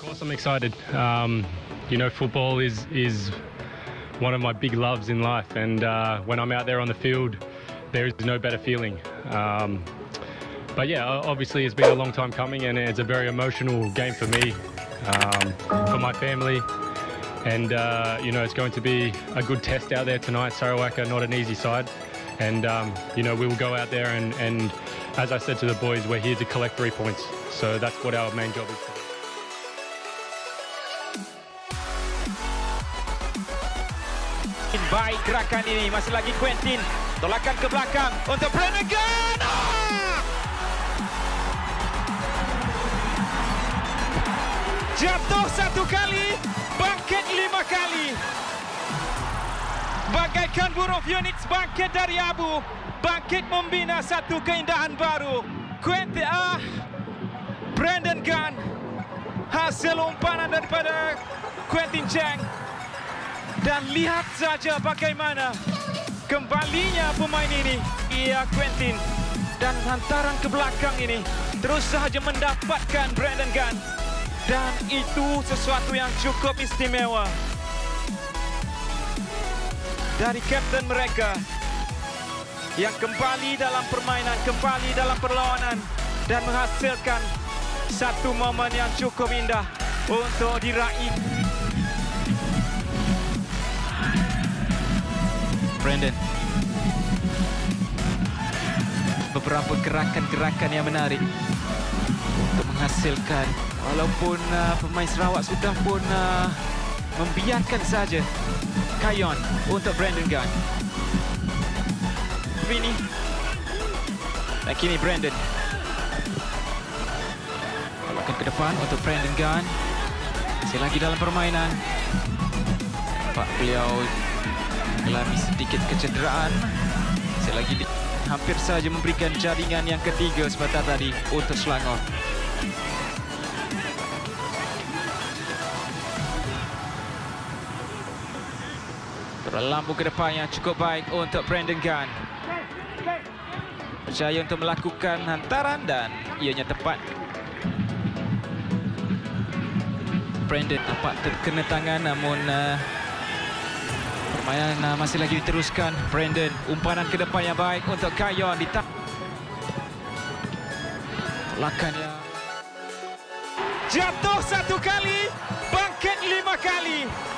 course, I'm excited. Um, you know, football is is one of my big loves in life, and uh, when I'm out there on the field, there is no better feeling. Um, but yeah, obviously, it's been a long time coming, and it's a very emotional game for me, um, for my family, and uh, you know, it's going to be a good test out there tonight. Sarawak are not an easy side, and um, you know, we will go out there and, and, as I said to the boys, we're here to collect three points. So that's what our main job is. Baik gerakan ini masih lagi Quentin tolakan ke belakang untuk Brannigan. Ah! Jatuh satu kali, bangkit lima kali. Bagaikan burung Phoenix bangkit dari abu, bangkit membina satu keindahan baru. Quentin ah, Brandon Gunn hasil umpanan daripada Quentin Cheng dan lihat saja bagaimana kembalinya pemain ini. Ia Quentin. Dan hantaran ke belakang ini terus sahaja mendapatkan Brandon Gunn. Dan itu sesuatu yang cukup istimewa. Dari kapten mereka yang kembali dalam permainan kembali dalam perlawanan dan menghasilkan satu momen yang cukup indah untuk diraih Brandon. Beberapa gerakan-gerakan yang menarik untuk menghasilkan walaupun uh, pemain Sarawak sudah pun uh, membiarkan saja Kayon untuk Brandon Gunn. Ini dan kini Brandon Tolakkan ke depan untuk Brandon Gunn. Masih lagi dalam permainan. Nampak beliau mengalami sedikit kecederaan. Selagi di, hampir saja memberikan jaringan yang ketiga sebentar tadi untuk Selangor. Terlampu ke depan yang cukup baik untuk Brandon Gunn. Percaya untuk melakukan hantaran dan ianya tepat. Brandon nampak terkena tangan namun uh, Permainan uh, masih lagi diteruskan. Brandon, umpanan ke depan yang baik untuk Kayon. Ditak. Lakan yang... Jatuh satu kali, bangkit lima kali.